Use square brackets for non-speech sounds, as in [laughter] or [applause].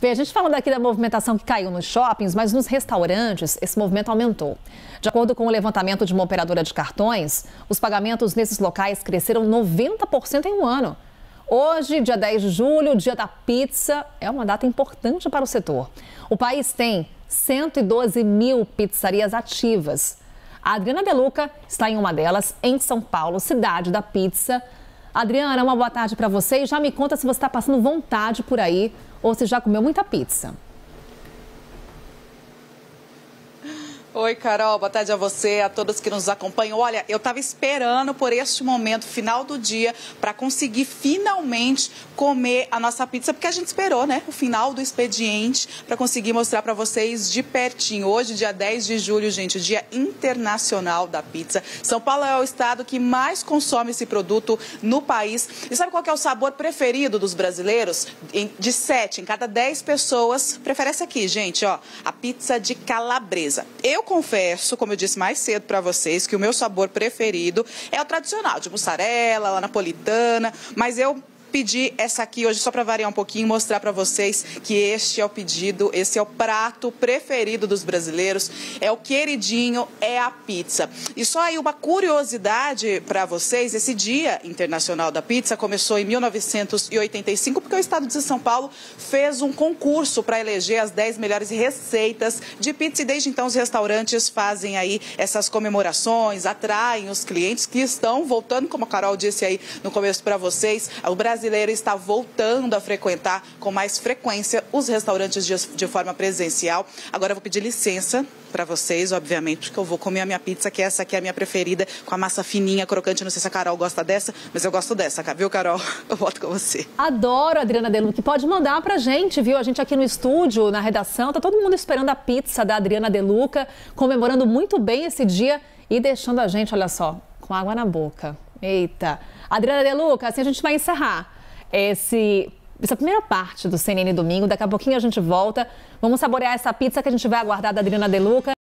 Vê, a gente falando aqui da movimentação que caiu nos shoppings, mas nos restaurantes esse movimento aumentou. De acordo com o levantamento de uma operadora de cartões, os pagamentos nesses locais cresceram 90% em um ano. Hoje, dia 10 de julho, dia da pizza, é uma data importante para o setor. O país tem 112 mil pizzarias ativas. A Adriana Deluca está em uma delas, em São Paulo, cidade da pizza. Adriana, uma boa tarde para você e já me conta se você está passando vontade por aí ou se já comeu muita pizza. Oi, Carol, boa tarde a você, a todos que nos acompanham. Olha, eu estava esperando por este momento, final do dia, para conseguir finalmente comer a nossa pizza, porque a gente esperou, né, o final do expediente para conseguir mostrar para vocês de pertinho. Hoje, dia 10 de julho, gente, Dia Internacional da Pizza. São Paulo é o estado que mais consome esse produto no país. E sabe qual é o sabor preferido dos brasileiros? De 7 em cada 10 pessoas prefere essa aqui, gente, ó, a pizza de calabresa. Eu confesso, como eu disse mais cedo para vocês, que o meu sabor preferido é o tradicional, de mussarela, la napolitana, mas eu pedir essa aqui hoje só para variar um pouquinho, mostrar para vocês que este é o pedido, esse é o prato preferido dos brasileiros, é o queridinho, é a pizza. E só aí uma curiosidade para vocês, esse Dia Internacional da Pizza começou em 1985 porque o estado de São Paulo fez um concurso para eleger as 10 melhores receitas de pizza e desde então os restaurantes fazem aí essas comemorações, atraem os clientes que estão voltando, como a Carol disse aí no começo para vocês, o Brasil brasileiro está voltando a frequentar com mais frequência os restaurantes de, de forma presencial. Agora eu vou pedir licença para vocês, obviamente, porque eu vou comer a minha pizza, que essa aqui é a minha preferida, com a massa fininha, crocante. Não sei se a Carol gosta dessa, mas eu gosto dessa, viu, Carol? [laughs] Eu volto com você. Adoro, Adriana Deluca. Pode mandar pra gente, viu? A gente aqui no estúdio, na redação, tá todo mundo esperando a pizza da Adriana Deluca, comemorando muito bem esse dia e deixando a gente, olha só, com água na boca. Eita. Adriana Deluca, assim a gente vai encerrar esse, essa primeira parte do CNN Domingo. Daqui a pouquinho a gente volta. Vamos saborear essa pizza que a gente vai aguardar da Adriana Deluca.